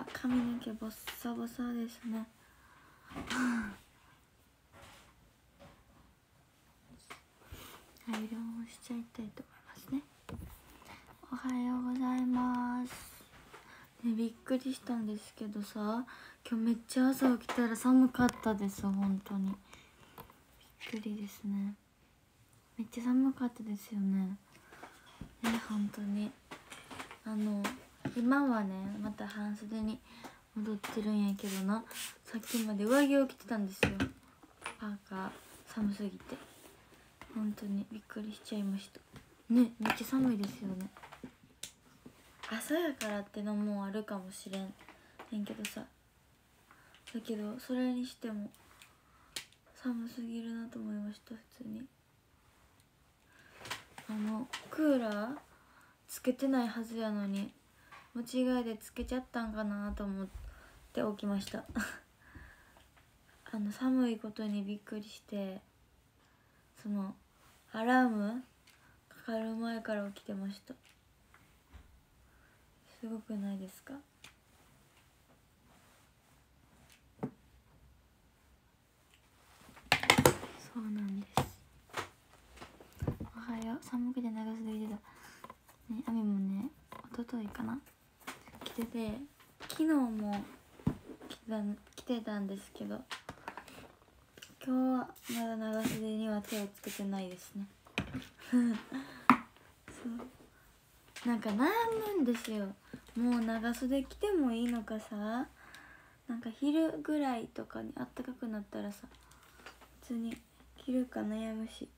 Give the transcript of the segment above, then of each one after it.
は髪の毛ボッサボサですね。アイロンをしちゃいたいと思いますね。おはようございます。ねびっくりしたんですけどさ今日めっちゃ朝起きたら寒かったです本当に。びっくりですね。めっちゃ寒かったですよね。ね本当に。あの今はねまた半袖に戻ってるんやけどな。さっきまで上着を着てたんですよ。パーカー寒すぎて。本当にびっくりしちゃいました。ねめっちゃ寒いですよね。朝やからってのもあるかもしれんへんけどさ。だけどそれにしても寒すぎるなと思いました普通に。あのクーラーつけてないはずやのに。間違いでつけちゃったんかなと思って起きました。あの寒いことにびっくりしてそのアラームかかる前から起きてました。すごくないですか？そうなんです。おはよう。寒くて長袖着てた。ね雨もね一昨日かな。てて昨日も着てた着てたんですけど今日はまだ長袖には手をつけてないですね。そう。なんか悩むんですよ。もう長袖着てもいいのかさ。なんか昼ぐらいとかにあったかくなったらさ普通に着るか悩むし。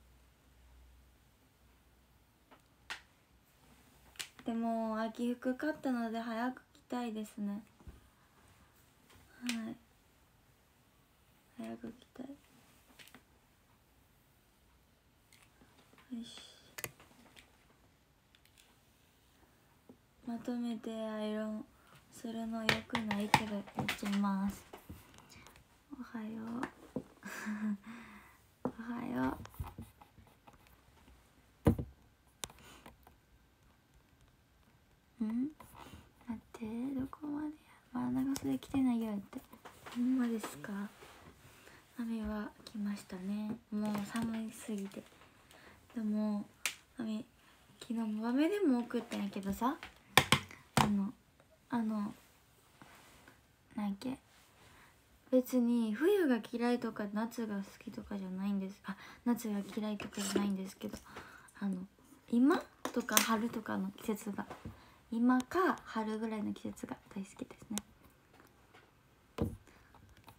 でも秋服買ったので早くたいですね。はい。早く着たい。よし。まとめてアイロンするのよくないけどやっちゃいます。おはよう。おはよう。ん？てどこまでやまだ長袖着てないよって。ほんまですか？雨は来ましたね。もう寒いすぎて。でも雨昨日も雨でも送ったんやけどさ。あのあのなんやっけ？別に冬が嫌いとか夏が好きとかじゃないんです。あ夏が嫌いとかじゃないんですけど。あの今とか春とかの季節が今か春ぐらいの季節が大好きですね。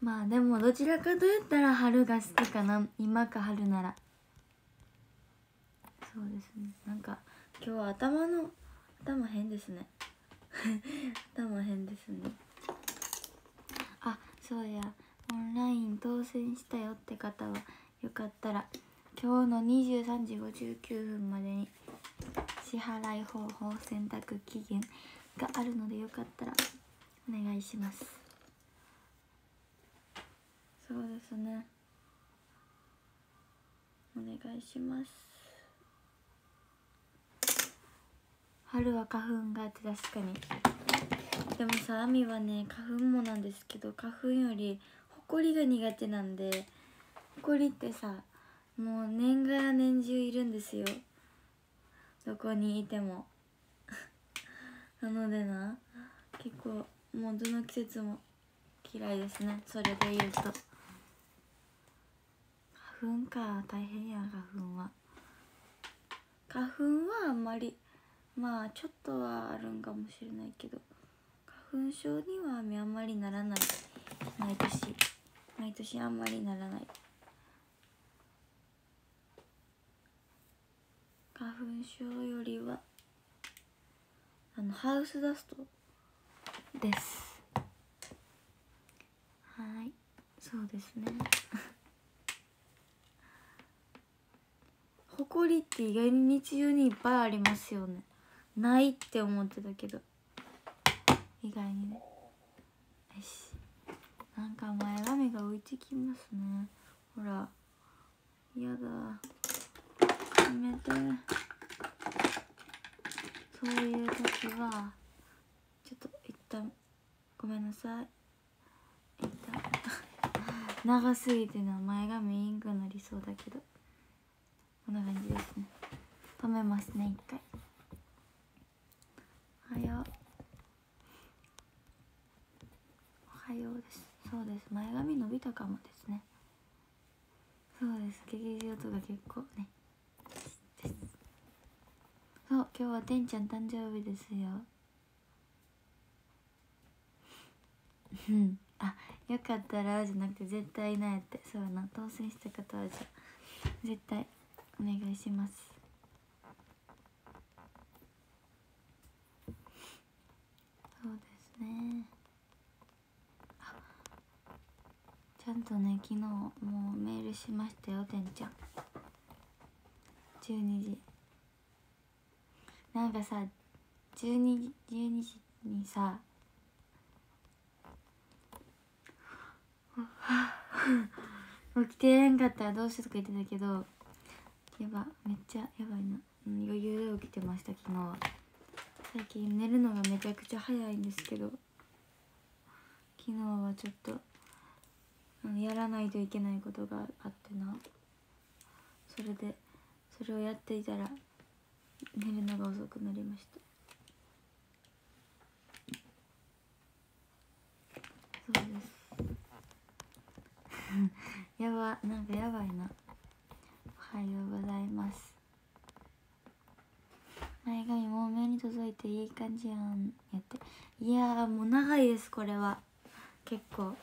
まあでもどちらかと言ったら春が好きかな。今か春なら。そうですね。なんか今日は頭の頭変ですね。頭変ですね。あそうや。オンライン当選したよって方はよかったら今日の23時59分までに支払い方法選択期限があるのでよかったらお願いします。そうですね。お願いします。春は花粉があって確かに。でもさあみはね花粉もなんですけど花粉よりほこりが苦手なんでほこりってさもう年がら年中いるんですよどこにいても。なのでな結構もうどの季節も嫌いですね。それで言うと。花粉か。大変や花粉は。花粉はあんまりまあちょっとはあるんかもしれないけど。花粉症にはあんまりならない。毎年。毎年あんまりならない。花粉症よりはあのハウスダストです。はい。そうですね。ほこりって意外に日常にいっぱいありますよね。ないって思ってたけど。意外にね。よし。なんか前髪が浮いてきますね。ほら。やだ。やめてそういう時はちょっと一旦ごめんなさい。えっと長すぎてな前髪インクなりそうだけどこんな感じですね止めますね一回おはようおはようですそうです前髪伸びたかもですねそうです劇場とか結構ね今日はてんちゃん誕生日ですよ。うん。あよかったらじゃなくて絶対いないって。そうな。当選した方はじゃ絶対お願いします。そうですね。ちゃんとね昨日もうメールしましたよてんちゃん。12時。なんかさ12時12時にさ 起きてへんかったらどうしようとか言ってたけどやばめっちゃやばいな、余裕で起きてました昨日。は最近寝るのがめちゃくちゃ早いんですけど昨日はちょっとやらないといけないことがあってな。それでそれをやっていたら寝るのが遅くなりました。そうです。やばなんかやばいな。おはようございます。前髪もう目に届いていい感じやん。やって。いやーもう長いですこれは。結構。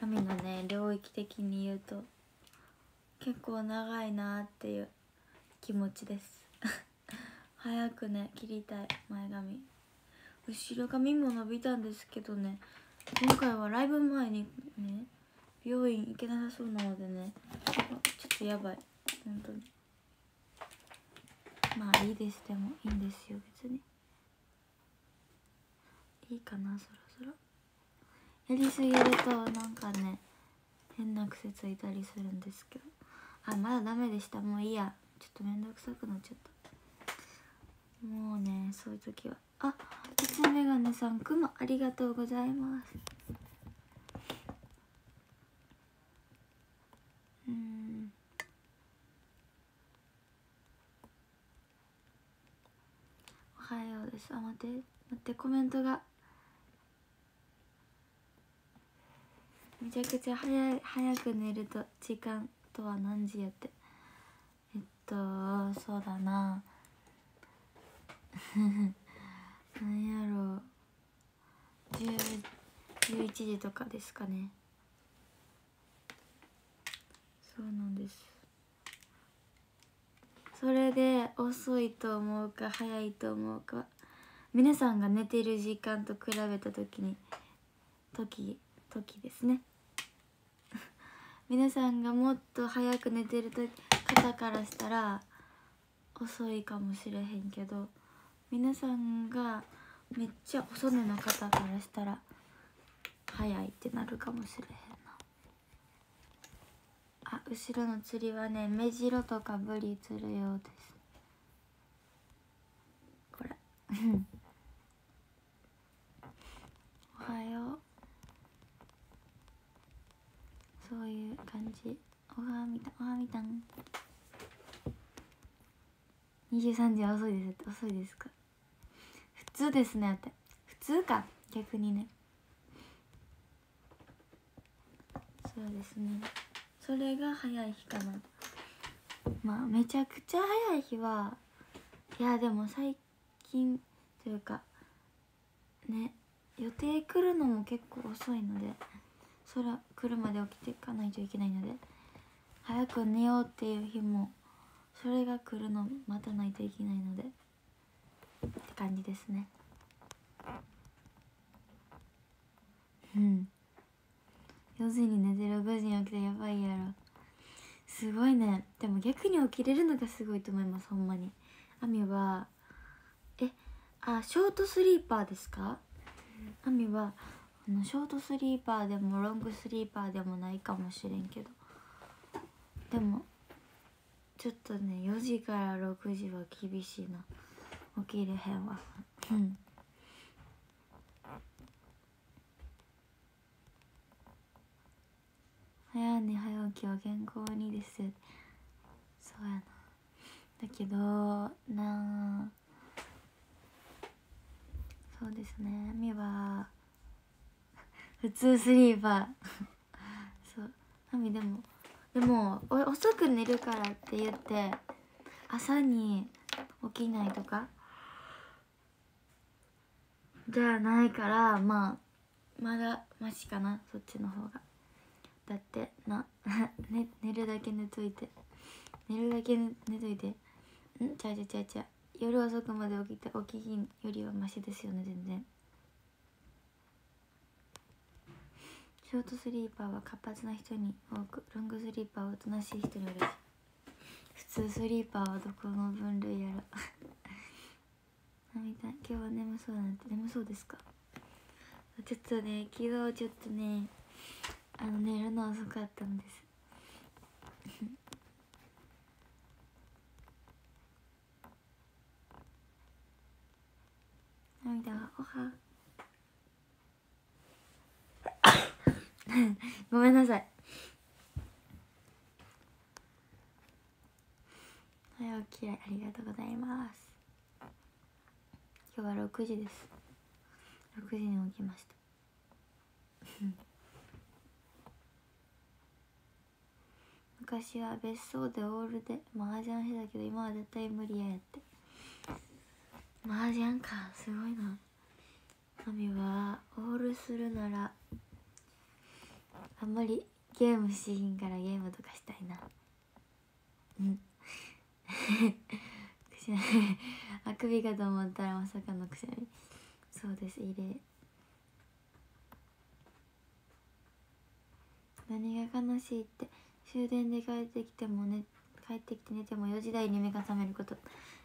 髪のね領域的に言うと。結構長いなーっていう気持ちです。早くね切りたい前髪。後ろ髪も伸びたんですけどね今回はライブ前にね病院行けなさそうなのでねちょっとやばい。本当に。まあいいです。でもいいんですよ。別に。いいかなそろそろ。やりすぎるとなんかね変な癖ついたりするんですけど。あまだダメでした。もういいや。ちょっとめんどくさくなっちゃった。もうねそういう時は。あ鉄メガネさんくまありがとうございます。うん。おはようです。あ待って。待ってコメントが。めちゃくちゃ早い早く寝ると時間とは何時やって。えっとそうだな。なんやろう。11時とかですかね。そうなんです。それで遅いと思うか早いと思うか。皆さんが寝てる時間と比べた時に時時ですね。皆さんがもっと早く寝てる時方からしたら遅いかもしれへんけど。皆さんがめっちゃ遅寝の方からしたら早いってなるかもしれへんな。あ後ろの釣りはね目白とかブリ釣るようです。これ。おはよう。そういう感じ。おはみたんおはみたん。23時は遅いです。遅いですか？普通ですね。って。普通か。逆にね。そうですね。それが早い日かな。まあめちゃくちゃ早い日はいやでも最近というかね予定来るのも結構遅いのでそれ来るまで起きていかないといけないので早く寝ようっていう日もそれが来るの待たないといけないので感じですね。うん。4時に寝て6時に起きたらやばいやろ。すごいね。でも逆に起きれるのがすごいと思いますほんまに。あみはえあショートスリーパーですか？あみはあのショートスリーパーでもロングスリーパーでもないかもしれんけど。でもちょっとね4時から6時は厳しいな。起きれへんわ。うん。早寝早起きは健康にですそうやな。だけどなそうですね。みは普通スリーパー。そう。あみでもでも遅く寝るからって言って朝に起きないとかじゃないからまあまだマシかなそっちの方が。だってな、ね、寝るだけ寝といて。寝るだけ寝といて。ん？ちゃうちゃうちゃうちゃう。夜遅くまで起きて起きひんよりはマシですよね全然。ショートスリーパーは活発な人に多くロングスリーパーはおとなしい人に多い普通スリーパーはどこの分類やろみたい。今日は眠そうなんて。眠そうですか？ちょっとね昨日ちょっとねあの寝るの遅かったんです。涙がおは。ごめんなさい。早起きありがとうございます。今日は6時です。6時に起きました。昔は別荘でオールで麻雀してたけど今は絶対無理ややって。麻雀かすごいな。マミはオールするならあんまりゲームしひんからゲームとかしたいな。うん。あくびかと思ったらまさかのくしゃみ。そうです異例。何が悲しいって。終電で帰ってきてもね帰ってきて寝ても4時台に目が覚めること。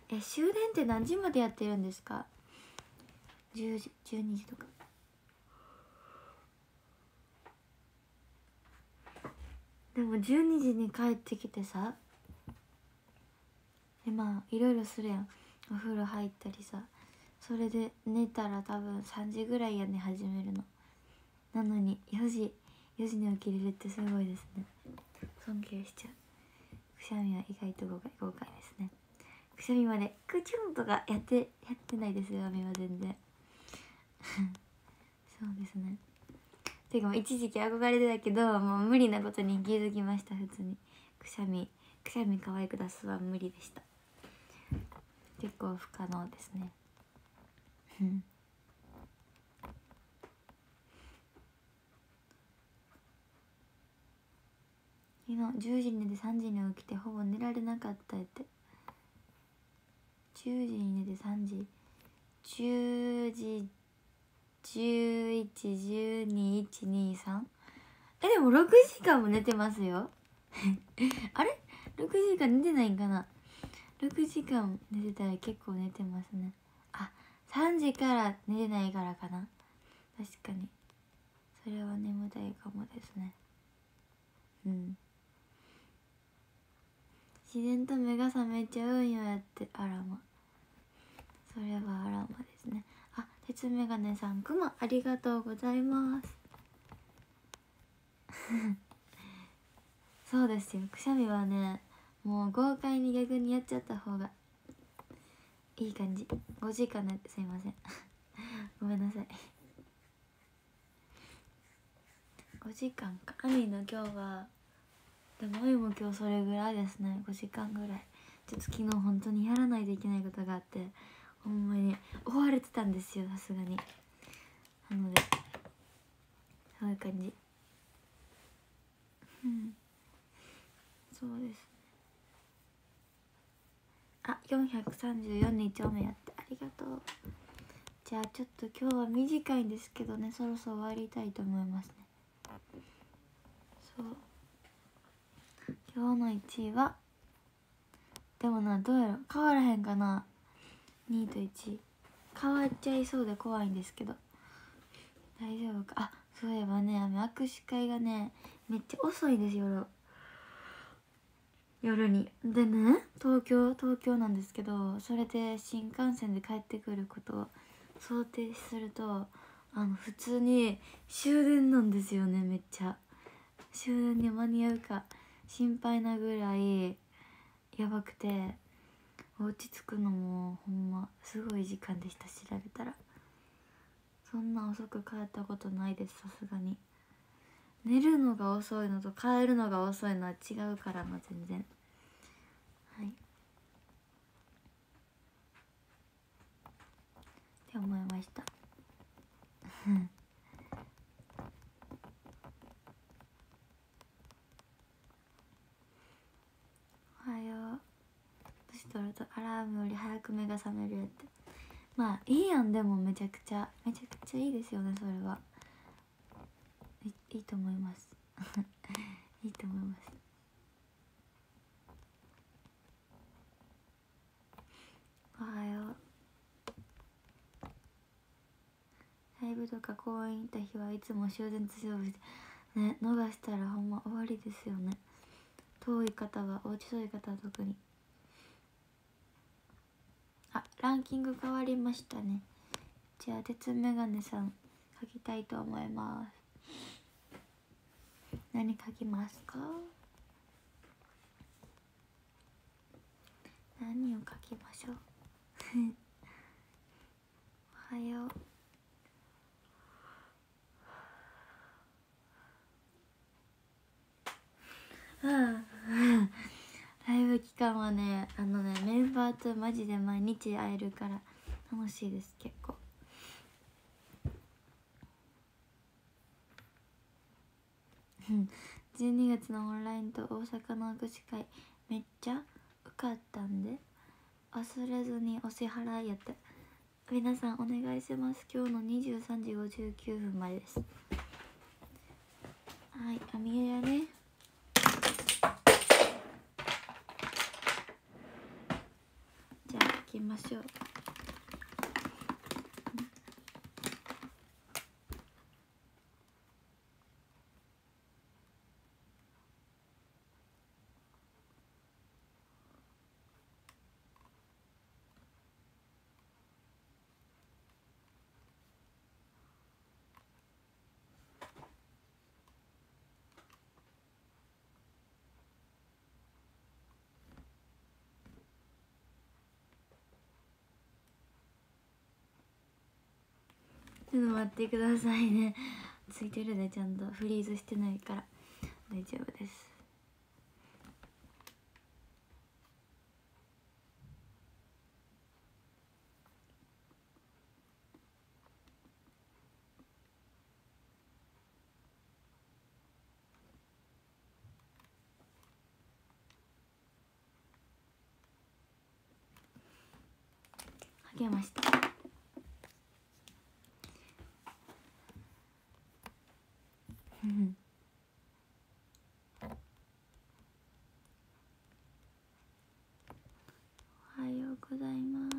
え終電って何時までやってるんですか？10時12時とか。でも12時に帰ってきてさ。でまあいろいろするやん。お風呂入ったりさそれで寝たら多分3時ぐらいやね始めるの。なのに4時4時に起きれるってすごいですね。尊敬しちゃう。くしゃみは意外と豪快豪快ですね。くしゃみまでクチュンとかやってやってないですよ雨は全然。そうですね。ていうかもう一時期憧れてたけどもう無理なことに気づきました普通に。くしゃみくしゃみ可愛く出すは無理でした。結構不可能ですね。昨日10時に寝て3時に起きてほぼ寝られなかったって。10時に寝て3時。10時11121213えでも6時間も寝てますよ。あれ ?6 時間寝てないんかな？6時間寝てたら結構寝てますね。あ3時から寝てないからかな。確かに。それは眠たいかもですね。うん。自然と目が覚めちゃうんよやってあらまそれはあらまですね。あ鉄メガネさんくまありがとうございます。そうですよ。くしゃみはねもう豪快に逆にやっちゃった方がいい感じ。5時間ねすいません。ごめんなさい。5時間か。兄の今日は。でも愛も今日それぐらいですね。5時間ぐらい。ちょっと昨日本当にやらないといけないことがあって。ほんまに追われてたんですよ。さすがに。なので。そういう感じ。うん。そうですね。あ434日丁目やってありがとう。じゃあちょっと今日は短いんですけどねそろそろ終わりたいと思いますね。そう。今日の1位はでもなどうやろ変わらへんかな。2位と1位。変わっちゃいそうで怖いんですけど。大丈夫か。あそういえばね握手会がねめっちゃ遅いです夜。夜に。でね東京東京なんですけどそれで新幹線で帰ってくることを想定するとあの普通に終電なんですよねめっちゃ。終電に間に合うか心配なぐらいやばくてお家着くのもほんますごい時間でした調べたら。そんな遅く帰ったことないですさすがに。寝るのが遅いのと帰るのが遅いのは違うからな全然。はい。って思いました。おはよう。年取るとアラームより早く目が覚めるって。まあいいやんでもめちゃくちゃ。めちゃくちゃいいですよねそれは。いいと思います。いいと思います。おはよう。ライブとか公園行った日はいつも終電勝負。してね逃したらほんま終わりですよね。遠い方はお家遠い方は特に。あランキング変わりましたね。じゃあ鉄メガネさん書きたいと思います。何書きますか？何を書きましょう？おはよう。ライブ期間はねあのねメンバーとマジで毎日会えるから楽しいです結構。うん。12月のオンラインと大阪の握手会めっちゃ受かったんで。忘れずにお支払いやって。皆さんお願いします。今日の23時59分までです。はいあみやね。じゃあ行きましょう。ょっと待ってくださいね。ついてるでちゃんと。フリーズしてないから。大丈夫です。はげましたうんおはようございます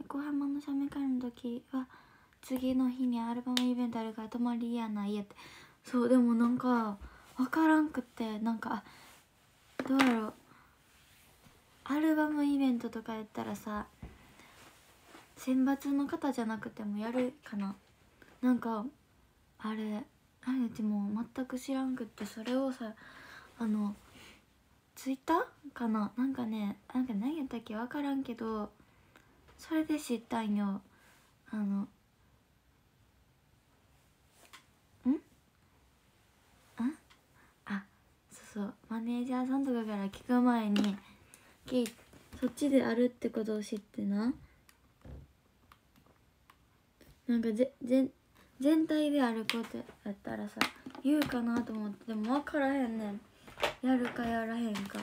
横浜の写メ会の時は次の日にアルバムイベントあるから泊まりやないやってそうでもなんか分からんくってなんかどうやろうアルバムイベントとかやったらさ選抜の方じゃなくてもやるかななんかあれあれうちもう全く知らんくってそれをさあのツイッターかななんかねなんか何やったっけ分からんけどそれで知ったんよ。あのそうそう。マネージャーさんとかから聞く前にそっちであるってことを知ってな。なんかぜぜ全体であることやったらさ言うかなと思ってでも分からへんねん。やるかやらへんか。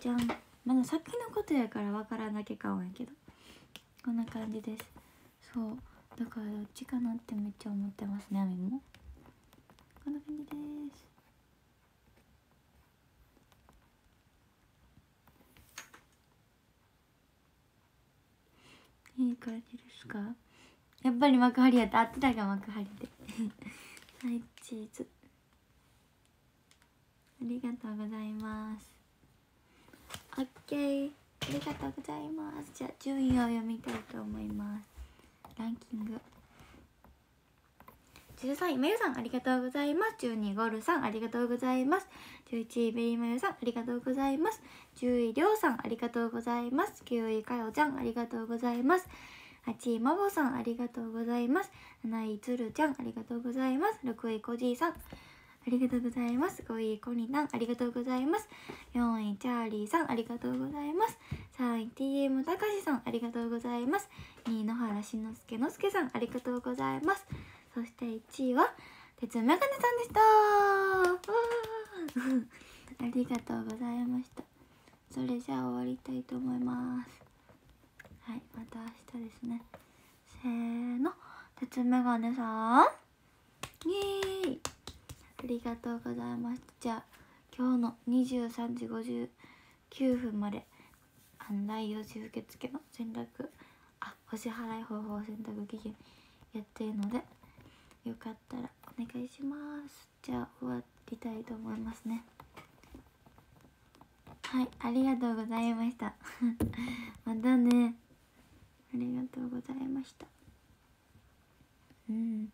じゃん。まだ先のことやから分からなきゃかわんやけど。こんな感じです。そう。だからどっちかなってめっちゃ思ってますねあみも。こんな感じです。いい感じですか？やっぱり幕張やった。あってたが幕張で。はいチーズ。ありがとうございます。オッケー。ありがとうございます。じゃあ順位を読みたいと思います。ランキング。13位まゆさんありがとうございます。12位ゴルさんありがとうございます。11位ベリーまゆさんありがとうございます。10位りょうさんありがとうございます。9位かよちゃんありがとうございます。8位まぼさんありがとうございます。7位つるちゃんありがとうございます。6位こじいさん。ありがとうございます。5位こになんありがとうございます。4位チャーリーさんありがとうございます。3位 TM たかしさんありがとうございます。2位野原しのすけのすけさんありがとうございます。そして1位は鉄メガネさんでした。ありがとうございました。それじゃあ終わりたいと思います。はいまた明日ですね。せーの鉄メガネさん。イエーイ。ありがとうございましたじゃあ今日の23時59分まで案内用紙受付の選択あお支払い方法選択期限やってるのでよかったらお願いします。じゃあ終わりたいと思いますね。はいありがとうございました。またね。ありがとうございました。うん。